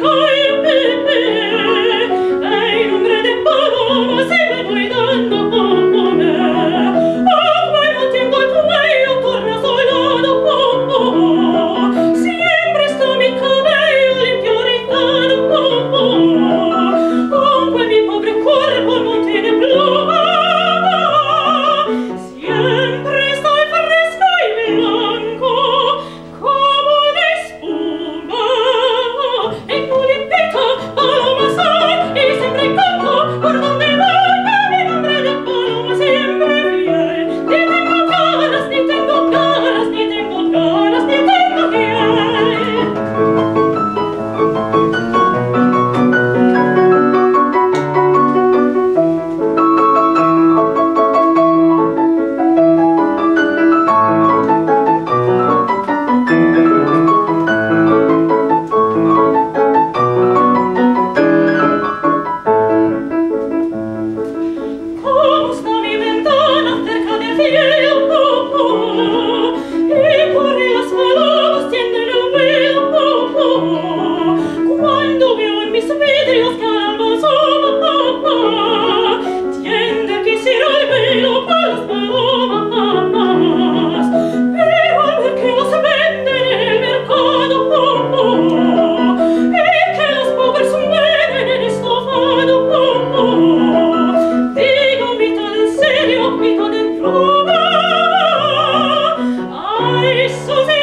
Kai! Gesù sei